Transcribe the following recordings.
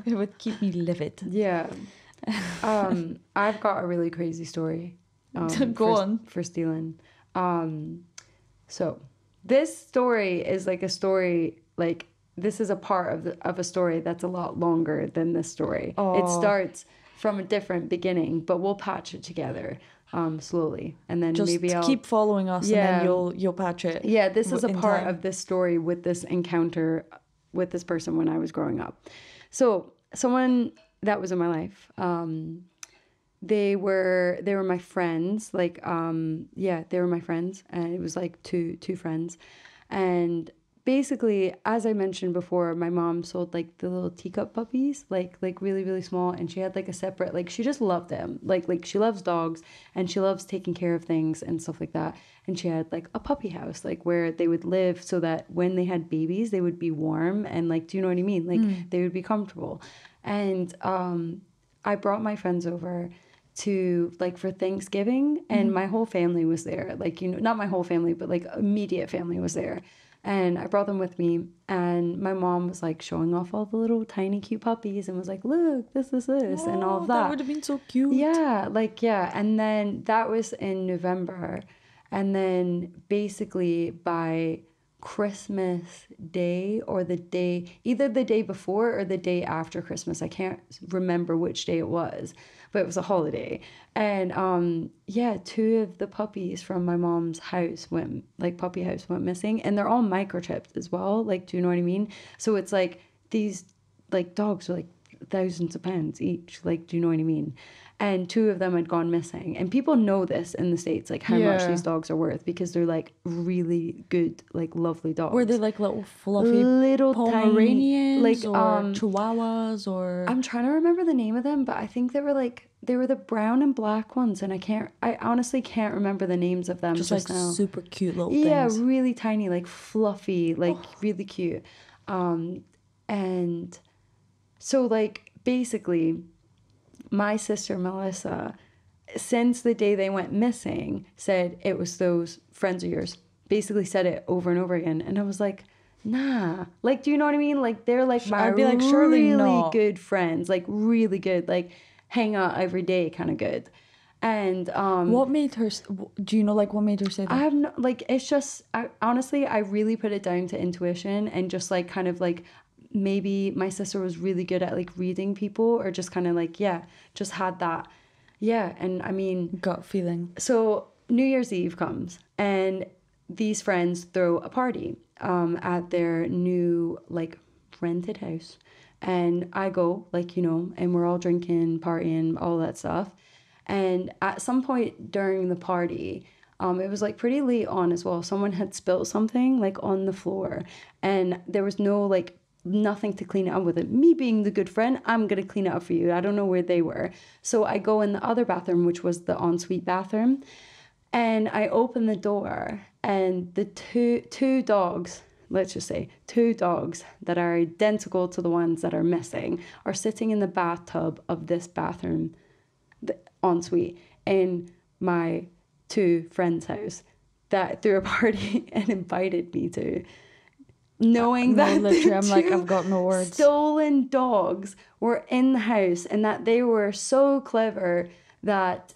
it would keep me livid. Yeah. Um, I've got a really crazy story. Um, Go for, on. For stealing. Um, so this story is like a story like this is a part of the, of a story that's a lot longer than this story. It starts from a different beginning, but we'll patch it together um, slowly, and then Just maybe I'll keep following us, and Yeah. then you'll you'll patch it. yeah, this is a part time. of this story with this encounter with this person when I was growing up. So, someone that was in my life, um, they were they were my friends. Like, um, yeah, they were my friends, and it was like two two friends, and basically, as I mentioned before, my mom sold like the little teacup puppies, like like really really small, and she had like a separate like she just loved them, like like she loves dogs and she loves taking care of things and stuff like that. And she had like a puppy house, like where they would live, so that when they had babies, they would be warm and like, do you know what I mean? Like they would be comfortable. And um, I brought my friends over to like for Thanksgiving and my whole family was there. Like, you know, not my whole family, but like immediate family was there. And I brought them with me and my mom was like showing off all the little tiny cute puppies and was like, look, this is this and all Oh, of that. would have been so cute. Yeah, like yeah, and then that was in November, and then basically by Christmas Day or the day, either the day before or the day after Christmas, I can't remember which day it was, but it was a holiday, and um yeah, two of the puppies from my mom's house went like puppy house went missing, and they're all microchipped as well. Like, do you know what I mean? So it's like these like dogs are like thousands of pounds each. Like, do you know what I mean? And two of them had gone missing. And people know this in the States, like how much these dogs are worth because they're like really good, like lovely dogs. Were they like little fluffy Little tiny- Pomeranians, like, or um, Chihuahuas, or I'm trying to remember the name of them, but I think they were like they were the brown and black ones, and I can't I honestly can't remember the names of them just just, like now. super cute little yeah things. really tiny like fluffy like really cute um and so like basically my sister melissa since the day they went missing said it was those friends of yours basically said it over and over again and i was like nah like do you know what i mean like they're like my I'd be like, surely really not. good friends like really good like hang out every day kind of good and um What made her? Do you know like what made her say that? I have no like it's just I, honestly I really put it down to intuition and just like kind of like maybe my sister was really good at like reading people or just kind of like yeah just had that. Yeah and I mean Gut feeling. so New Year's Eve comes and these friends throw a party um, at their new like rented house. And I go like you know and we're all drinking partying all that stuff. And at some point during the party um, it was like pretty late on as well. Someone had spilled something like on the floor. And there was no like nothing to clean it up with it. Me being the good friend, I'm gonna clean it up for you. I don't know where they were. So I go in the other bathroom, which was the ensuite bathroom, and I open the door and the two two dogs, let's just say two dogs that are identical to the ones that are missing, are sitting in the bathtub of this bathroom, the ensuite, in my two friends' house that threw a party and invited me to knowing No, that literally, I'm like, I've got no words. stolen dogs were in the house and that they were so clever that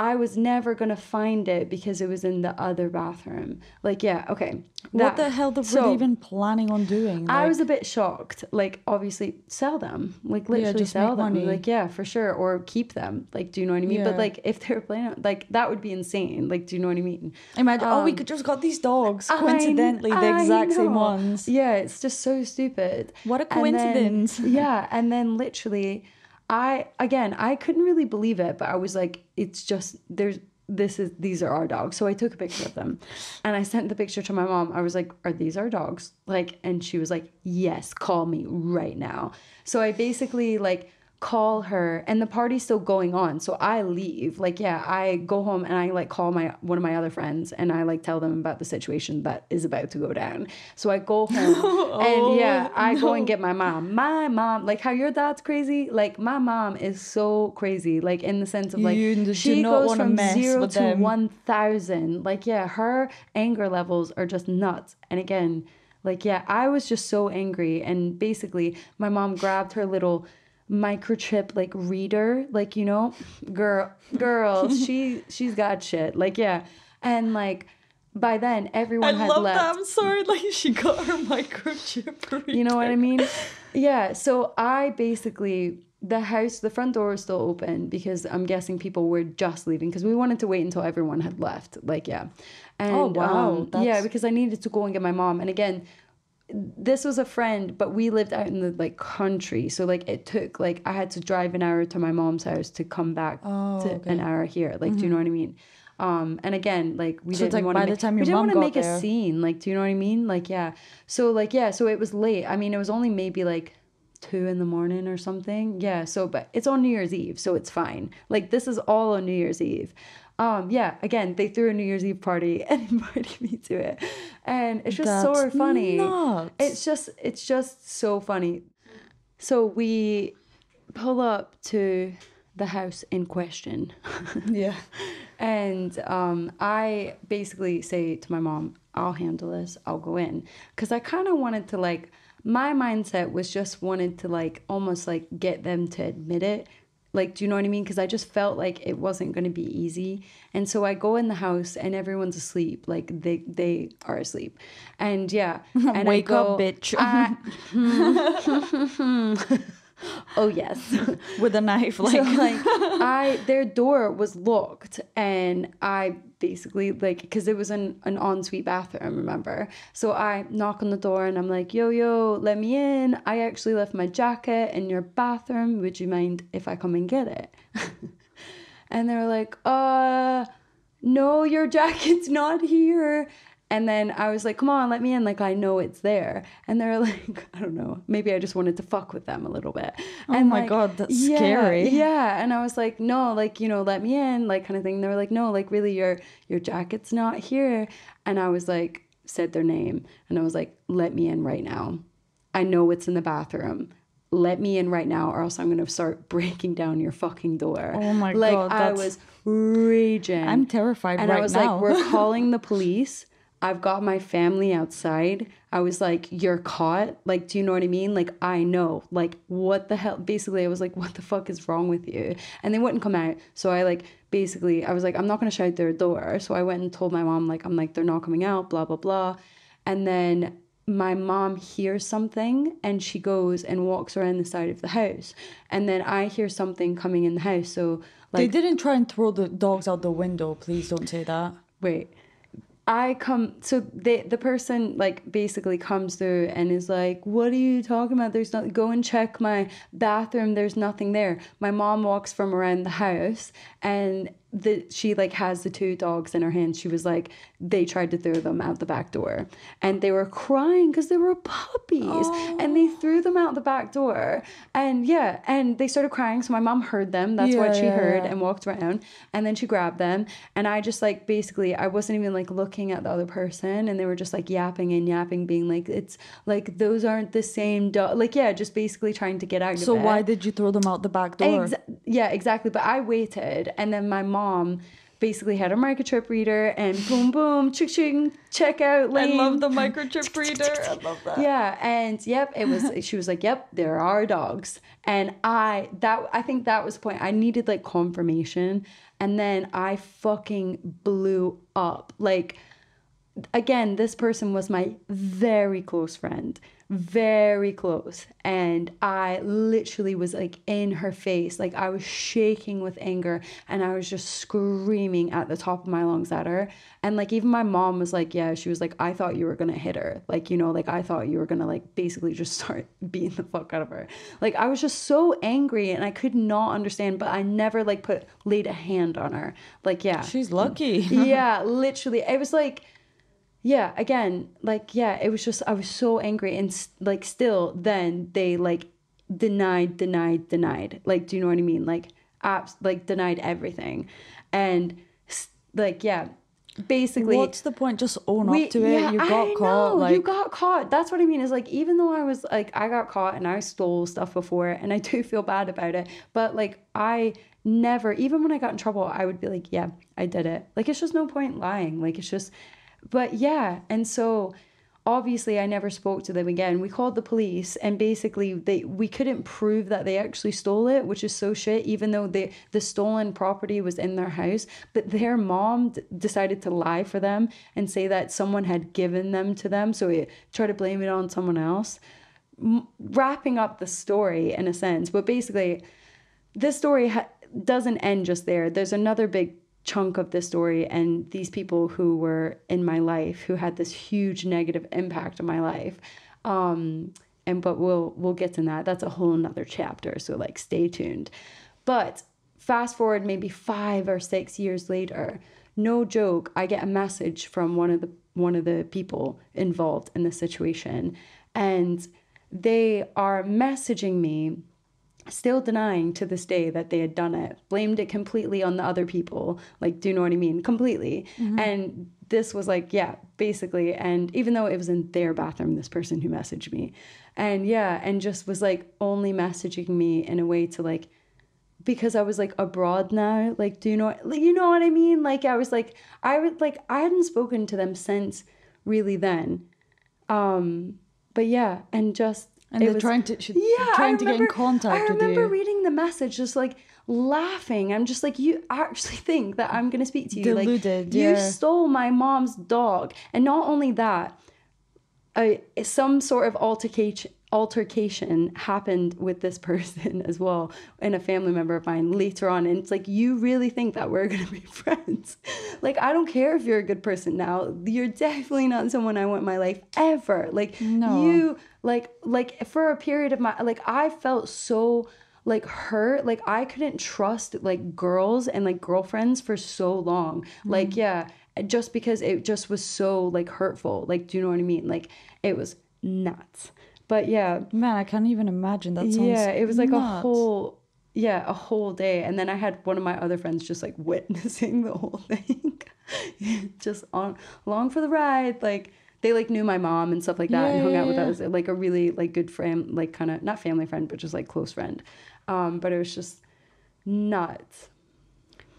I was never gonna find it because it was in the other bathroom. Like, yeah, okay. what the hell were so, they even planning on doing? I was a bit shocked. Like, obviously, sell them. Like, literally just sell them. money. Like, yeah, for sure. Or keep them. Like, do you know what I mean? Yeah. But like, if they were playing, like, that would be insane. Like, do you know what I mean? Imagine, oh, we um, could just got these dogs. I- Coincidentally, the I exact same ones. Yeah, it's just so stupid. What a And then- coincidence. yeah, and then literally, I again, I couldn't really believe it, but I was like, it's just there's this is these are our dogs. So I took a picture of them, and I sent the picture to my mom. I was like, are these our dogs? Like, and she was like, yes, call me right now. So I basically like call her and the party's still going on so i leave. Like yeah i go home and i like call my one of my other friends and i like tell them about the situation that is about to go down. So i go home and yeah oh, i go and get my mom. My mom like how your dad's crazy? Like my mom is so crazy like in the sense of like You she not goes from mess zero with to them. 1000 like yeah her anger levels are just nuts. And again Like, yeah, I was just so angry. And basically, my mom grabbed her little microchip like reader, like, you know, girl, girl, she she's got shit. Like, yeah. And like by then everyone had left. I'm sorry, like she got her microchip. Reader. You know what I mean? Yeah. So I basically the house, the front door was still open because I'm guessing people were just leaving because we wanted to wait until everyone had left. Like, yeah. And, Oh, wow, um, yeah, because I needed to go and get my mom. And again, this was a friend, but we lived out in the like country. So like it took like I had to drive an hour to my mom's house to come back Oh, to okay. an hour here. Like, do you know what I mean? Um, and again, like we So didn't like want to by the make, time we your didn't want to make a scene. Like, do you know what I mean? Like, yeah. So like yeah, so it was late. I mean, it was only maybe like two in the morning or something. Yeah. So but it's on New Year's Eve, so it's fine. Like this is all on New Year's Eve. Um, yeah, again, they threw a New Year's Eve party and invited me to it. And it's just so funny. nuts. It's just it's just so funny. So we pull up to the house in question. Yeah. And um, I basically say to my mom, I'll handle this, I'll go in. Because I kind of wanted to, like, my mindset was just wanted to, like, almost like get them to admit it. Like, do you know what I mean? Because I just felt like it wasn't going to be easy. And so I go in the house and everyone's asleep. Like, they they are asleep. And yeah. And I Wake up, bitch. I- oh, yes. With a knife, like, so like I their door was locked and I basically like because it was an, an ensuite bathroom remember? So I knock on the door and I'm like yo yo let me in. I actually left my jacket in your bathroom. Would you mind if I come and get it? And they were like uh no your jacket's not here and then I was like, come on, let me in. Like, I know it's there. And they're like, I don't know. Maybe I just wanted to fuck with them a little bit. Oh and my like, God, that's yeah, scary. Yeah. And I was like, no, like, you know, let me in, like kind of thing. They were like, no, like really your your jacket's not here. And I was like, said their name. And I was like, let me in right now. I know it's in the bathroom. Let me in right now, or else I'm gonna start breaking down your fucking door. Oh my like, God, Like I was raging. I'm terrified And right I was now. like, we're calling the police. I've got my family outside. I was like, you're caught. Like, do you know what I mean? Like, I know. Like, what the hell? Basically, I was like, what the fuck is wrong with you? And they wouldn't come out. So I like, basically, I was like, I'm not going to shout their door. So I went and told my mom, like, I'm like, they're not coming out, blah, blah, blah. And then my mom hears something and she goes and walks around the side of the house. And then I hear something coming in the house. So, they like, didn't try and throw the dogs out the window. Please don't say that. wait i come so they the person like basically comes through and is like what are you talking about? There's not go and check my bathroom. There's nothing there. My mom walks from around the house and the she like has the two dogs in her hands she was like they tried to throw them out the back door. And they were crying because they were puppies. And they threw them out the back door. And yeah and they started crying. So my mom heard them. That's Yeah, what she yeah, heard yeah. and walked around. And then she grabbed them. And i just like basically i wasn't even like looking at the other person. And they were just like yapping and yapping being like it's like those aren't the same dog like yeah just basically trying to get out So of it. why did you throw them out the back door? Exa- yeah exactly. But i waited. And then my mom basically had a microchip reader and boom boom ching ching check out lane I love the microchip reader. I love that. yeah, and yep, it was. She was like, "Yep, there are dogs," and I that I think that was the point. I needed like confirmation, and then I fucking blew up. Like, again, this person was my very close friend, very close, and I literally was like in her face, like I was shaking with anger, and I was just screaming at the top of my lungs at her, and like even my mom was like, yeah, she was like, I thought you were gonna hit her, like you know, like I thought you were gonna like basically just start beating the fuck out of her, like I was just so angry, and I could not understand, but I never like put laid a hand on her, like yeah, She's lucky. yeah, literally. It was like, yeah, again, like, yeah, it was just, I was so angry. And like, still, then they like denied, denied, denied. Like, do you know what I mean? Like, apps, like, denied everything. And like, yeah, basically. What's the point? Just own we- up to it. yeah, you got I caught. know, Like you got caught. That's what I mean. Is like even though I was like I got caught and I stole stuff before, and I do feel bad about it. But like I never, even when I got in trouble, I would be like, yeah, I did it. Like it's just no point lying. Like it's just, but yeah. And so obviously I never spoke to them again. We called the police and basically they we couldn't prove that they actually stole it, which is so shit even though the the stolen property was in their house, but their mom d- decided to lie for them and say that someone had given them to them, so it try to blame it on someone else. M- wrapping up the story in a sense, but basically this story ha- doesn't end just there. There's another big chunk of this story and these people who were in my life who had this huge negative impact on my life. Um, and but we'll we'll get to that. That's a whole nother chapter. So like stay tuned. But fast forward maybe five or six years later, no joke, I get a message from one of the one of the people involved in the situation. And they are messaging me still denying to this day that they had done it blamed it completely on the other people like do you know what i mean completely and this was like yeah basically and even though it was in their bathroom this person who messaged me and yeah and just was like only messaging me in a way to like because I was like abroad now, like, do you know, like, you know what I mean? Like, I was like, I would like, I hadn't spoken to them since really then. Um, but yeah, and just And it they're was- trying to should, yeah, trying I to get in remember- contact I remember reading the message, just like laughing. I'm just like, you actually think that I'm gonna speak to you? Deluded, like, you stole my mom's dog, and not only that, some sort of altercation altercation happened with this person as well and a family member of mine later on and it's like you really think that we're going to be friends like i don't care if you're a good person now you're definitely not someone i want in my life ever like No. you like like for a period of my like i felt so like hurt. Like i couldn't trust like girls and like girlfriends for so long. Mm. Like yeah just because it just was so like hurtful. Like do you know what i mean? Like it was nuts. But yeah. Man, I can't even imagine. That sounds yeah it was like a whole yeah a whole day. And then i had one of my other friends just like witnessing the whole thing. Just on along for the ride like they like knew my mom and stuff like that and hung yeah, out with yeah. us like a really like good friend like kind of not family friend but just like close friend um but it was just nuts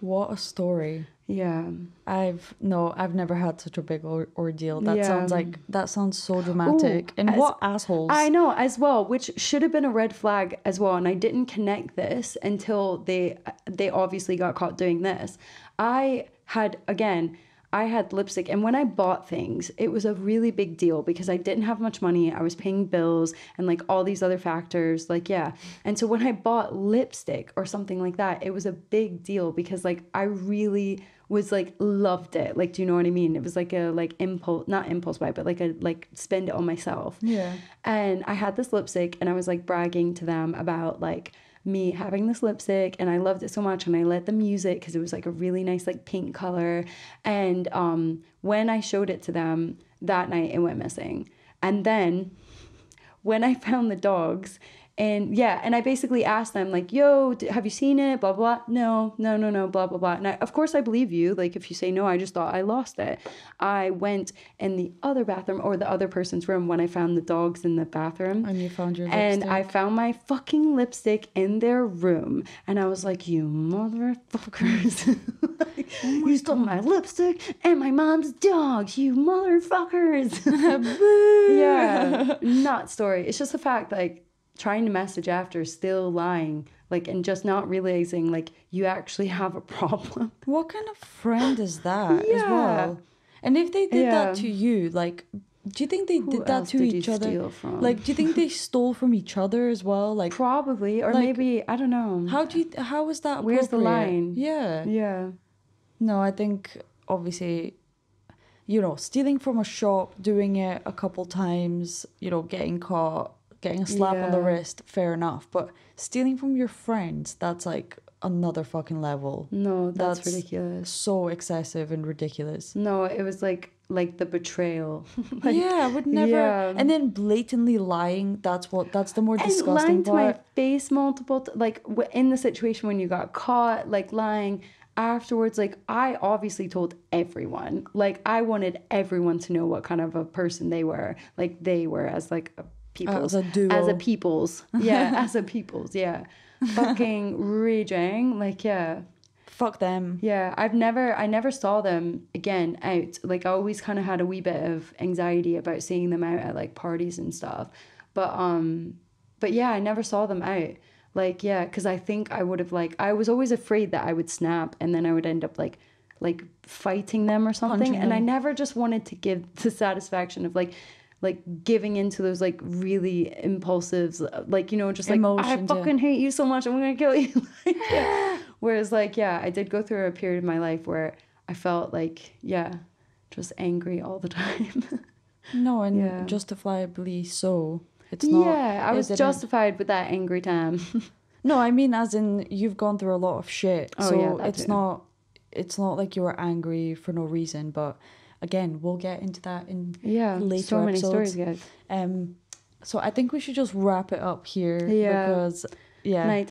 What a story. yeah I've no, I've never had such a big or- ordeal. That sounds like that sounds so dramatic. and as- what assholes? I know as well, which should have been a red flag as well. And I didn't connect this until they they obviously got caught doing this. I had again, I had lipstick, and when I bought things, it was a really big deal because I didn't have much money. I was paying bills and like all these other factors, like yeah. And so when I bought lipstick or something like that, it was a big deal because like I really was like loved it. Like, do you know what I mean? It was like a like impulse, not impulse buy, but like a like spend it on myself. Yeah. And I had this lipstick and I was like bragging to them about like me having this lipstick and I loved it so much and I let them use it because it was like a really nice like pink color. And um when I showed it to them that night it went missing. And then when I found the dogs, and yeah, and I basically asked them like, "Yo, have you seen it?" Blah blah. No, no, no, no. Blah blah blah. And I, of course, I believe you. Like, if you say no, I just thought I lost it. I went in the other bathroom or the other person's room when I found the dogs in the bathroom. And you found your And I found my fucking lipstick in their room, and I was like, "You motherfuckers! Like, Oh you stole my lipstick and my mom's dogs! You motherfuckers!" yeah, not story. It's just the fact like trying to message after, still lying, like, and just not realizing like you actually have a problem. What kind of friend is that as Yeah. well? And if they did Yeah. that to you, like, do you think they Who did that to did each other? Like, do you think they stole from each other as well? Like, Probably, or Like, maybe I don't know. how do you? How is that? Where's the line? Yeah. Yeah, No, I think obviously, you know, stealing from a shop, doing it a couple times, you know, getting caught, getting a slap on the wrist, fair enough. But stealing from your friends, that's like another fucking level. no, that's, That's- ridiculous. So excessive and ridiculous. No, it was like like the betrayal. like, yeah, I would never. yeah. And then blatantly lying. That's what. That's the more and disgusting lying to my part. face multiple t- like in the situation when you got caught like lying afterwards like i obviously told everyone like i wanted everyone to know what kind of a person they were like they were as like a people's As a duo. as a people's yeah as a people's yeah fucking raging like yeah fuck them. Yeah, I've never I never saw them again out. Like I always kind of had a wee bit of anxiety about seeing them out at like parties and stuff. But um but yeah, I never saw them out. Like yeah, cuz I think I would have like I was always afraid that I would snap and then I would end up like like fighting them or something Punching and I never just wanted to give the satisfaction of like like giving into those like really impulsives like you know just like I Emotions, yeah. fucking hate you so much I'm gonna kill you Like, yeah. whereas like yeah I did go through a period of my life where I felt like yeah just angry all the time No, and Yeah. justifiably so. It's not. yeah I was justified with that angry time No, I mean, as in you've gone through a lot of shit. Oh, so yeah, it's too. not. It's not like you were angry for no reason. But again, we'll get into that in yeah later so many episodes. stories guys Um, so I think we should just wrap it up here Yeah. because yeah, night